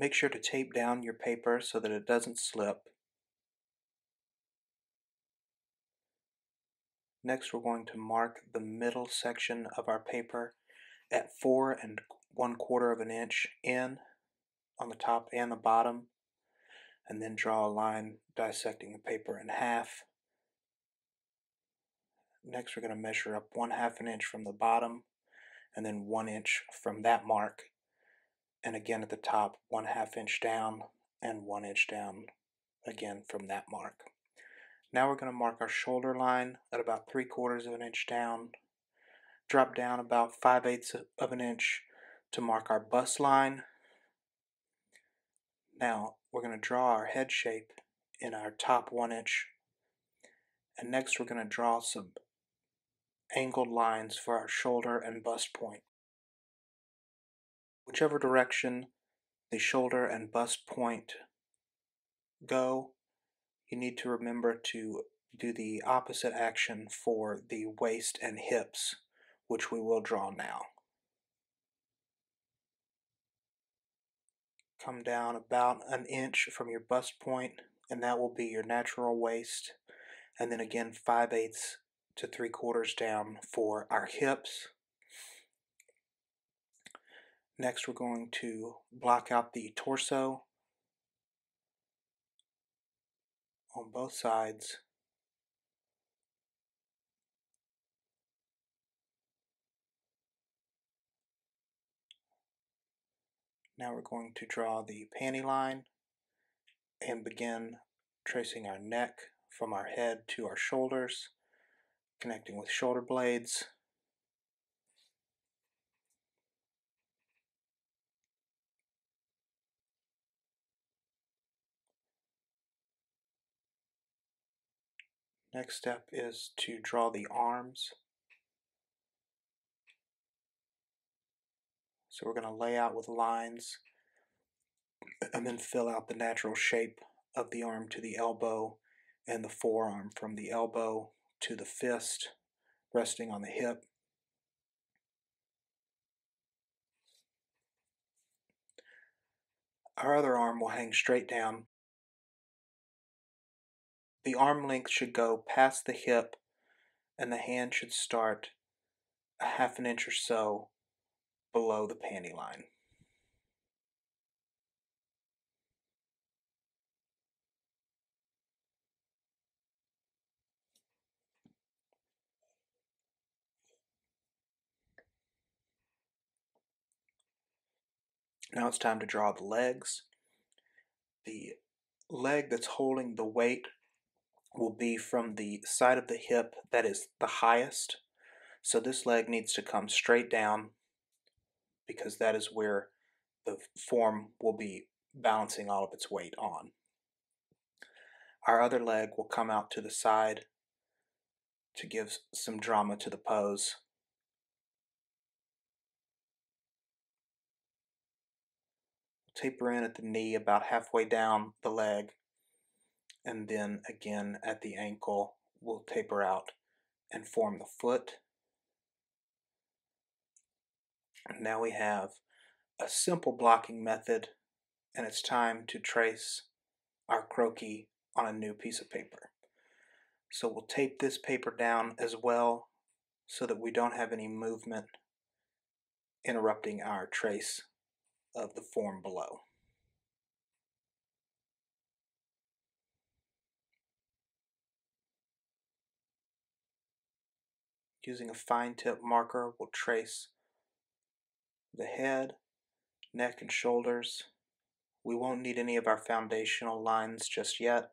Make sure to tape down your paper so that it doesn't slip. Next we're going to mark the middle section of our paper at four and one quarter of an inch in on the top and the bottom and then draw a line dissecting the paper in half. Next we're going to measure up one half an inch from the bottom and then one inch from that mark and again at the top one half inch down and one inch down again from that mark. Now we're going to mark our shoulder line at about three quarters of an inch down, drop down about five eighths of an inch to mark our bust line. Now we're going to draw our head shape in our top one inch and next we're going to draw some angled lines for our shoulder and bust point. Whichever direction the shoulder and bust point go, you need to remember to do the opposite action for the waist and hips, which we will draw now. Come down about an inch from your bust point, and that will be your natural waist. And then again, 5 eighths to 3 quarters down for our hips. Next, we're going to block out the torso on both sides. Now we're going to draw the panty line and begin tracing our neck from our head to our shoulders, connecting with shoulder blades. Next step is to draw the arms. So we're going to lay out with lines and then fill out the natural shape of the arm to the elbow and the forearm from the elbow to the fist resting on the hip. Our other arm will hang straight down the arm length should go past the hip and the hand should start a half an inch or so below the panty line. Now it's time to draw the legs. The leg that's holding the weight will be from the side of the hip that is the highest. So this leg needs to come straight down because that is where the form will be balancing all of its weight on. Our other leg will come out to the side to give some drama to the pose. Taper in at the knee about halfway down the leg and then again at the ankle we'll taper out and form the foot. And now we have a simple blocking method and it's time to trace our croquis on a new piece of paper. So we'll tape this paper down as well so that we don't have any movement interrupting our trace of the form below. Using a fine tip marker, we'll trace the head, neck, and shoulders. We won't need any of our foundational lines just yet.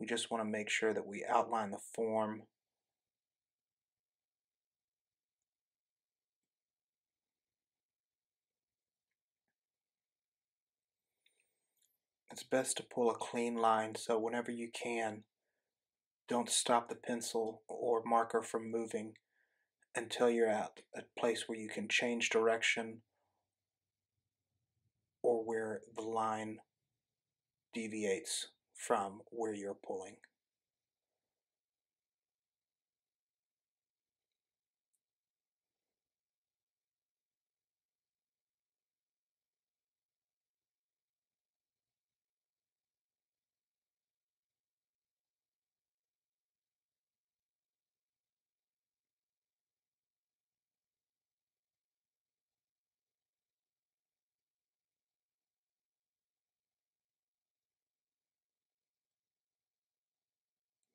We just want to make sure that we outline the form It's best to pull a clean line so whenever you can, don't stop the pencil or marker from moving until you're at a place where you can change direction or where the line deviates from where you're pulling.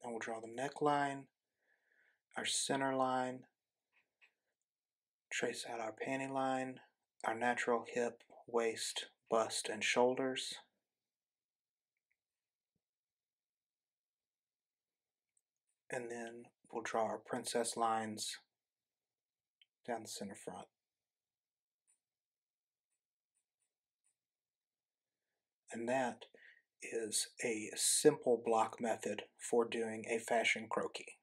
And we'll draw the neckline, our center line, trace out our panty line, our natural hip, waist, bust, and shoulders. And then we'll draw our princess lines down the center front. And that is a simple block method for doing a fashion croquis.